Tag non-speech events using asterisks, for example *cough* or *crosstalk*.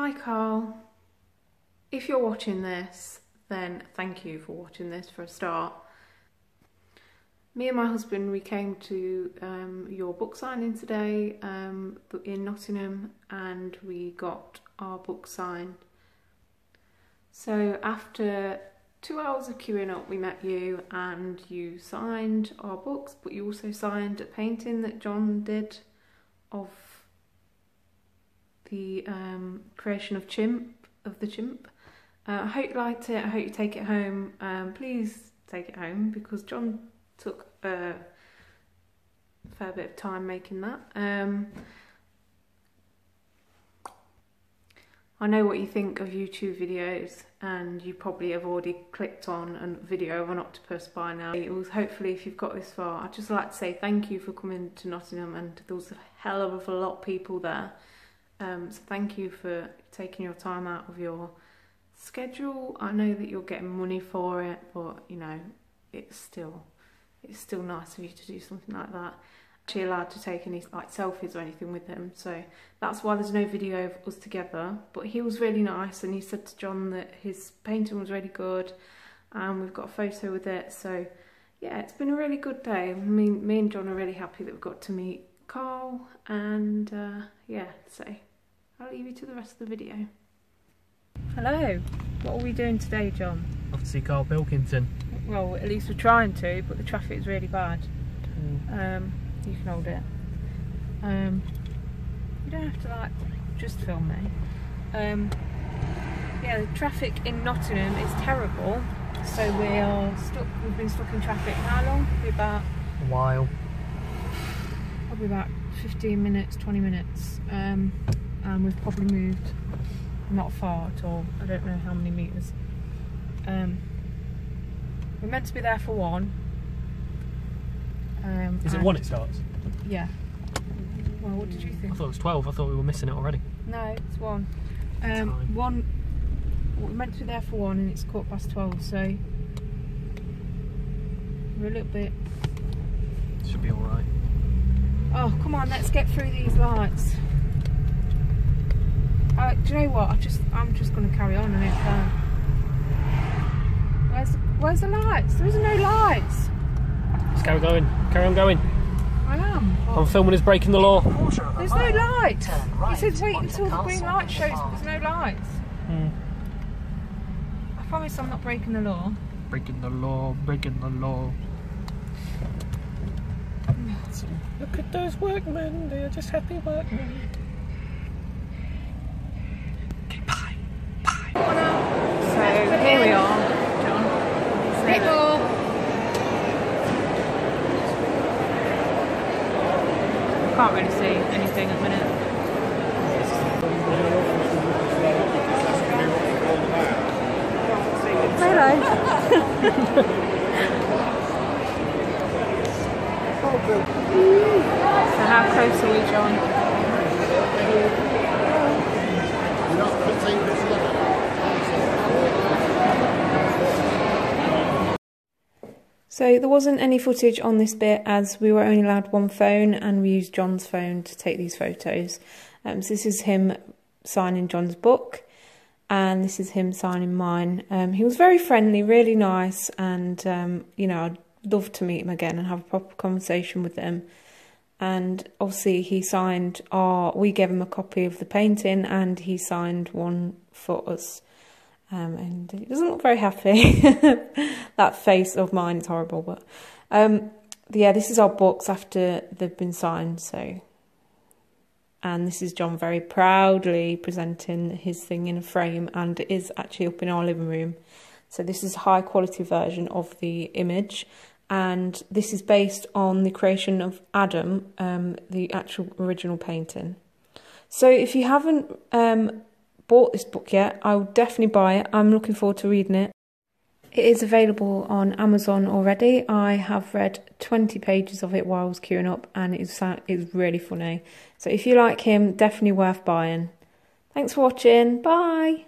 Hi Karl. If you're watching this, then thank you for watching this for a start. Me and my husband, we came to um, your book signing today um, in Nottingham and we got our book signed. So after two hours of queuing up, we met you and you signed our books, but you also signed a painting that John did of the um, creation of Chimp, of the Chimp. Uh, I hope you liked it. I hope you take it home. Um, please take it home because John took a fair bit of time making that. Um, I know what you think of YouTube videos and you probably have already clicked on a video of an octopus by now. It was hopefully if you've got this far, I'd just like to say thank you for coming to Nottingham and there was a hell of a lot of people there. Um, so thank you for taking your time out of your schedule. I know that you're getting money for it, but you know, it's still it's still nice of you to do something like that. Actually allowed to take any like selfies or anything with him, so that's why there's no video of us together. But he was really nice, and he said to John that his painting was really good, and we've got a photo with it. So yeah, it's been a really good day. I mean, me and John are really happy that we got to meet Karl, and uh, yeah, so I'll leave you to the rest of the video. Hello, what are we doing today, John? Off to see Karl Pilkington. Well, at least we're trying to, but the traffic is really bad. Mm. Um, you can hold it. Um, you don't have to like just film me. Um, yeah, the traffic in Nottingham is terrible. So we are stuck. We've been stuck in traffic. How long? Probably about A while. probably about 15 minutes, 20 minutes. Um, and we've probably moved not far at all. I don't know how many meters. Um, we're meant to be there for one. Um, Is it one it starts? Yeah. Well, what did you think I thought it was 12. I thought we were missing it already. No, it's one. Um, one. We're meant to be there for one, and it's quarter past twelve. So we're a little bit. Should be alright. Oh, come on, let's get through these lights. Uh, do you know what? I just, I'm just going to carry on and it's fine. Where's, where's the lights? There isn't no lights. Just carry on going. Carry on going. I am. I'm filming us breaking the law. There's no lights. He said wait until the green light shows, but there's no lights. Mm. I promise I'm not breaking the law. Breaking the law, breaking the law. *sighs* Look at those workmen, they're just happy workmen. Okay, bye. So here we are, People. Can't really see anything at the minute. Hello. *laughs* so how close are we, John? So there wasn't any footage on this bit as we were only allowed one phone and we used John's phone to take these photos. Um, so this is him signing John's book and this is him signing mine. Um, he was very friendly, really nice and um, you know I'd love to meet him again and have a proper conversation with him. And obviously he signed our, we gave him a copy of the painting and he signed one for us. Um, and he doesn't look very happy. *laughs* that face of mine is horrible, but um, yeah, this is our books after they've been signed. So, and this is John very proudly presenting his thing in a frame, and it is actually up in our living room. So this is a high quality version of the image, and this is based on the creation of Adam, um, the actual original painting. So if you haven't um, bought this book yet, I will definitely buy it. I'm looking forward to reading it. It is available on Amazon already. I have read 20 pages of it while I was queuing up, and it's it's really funny. So if you like him, definitely worth buying. Thanks for watching. Bye.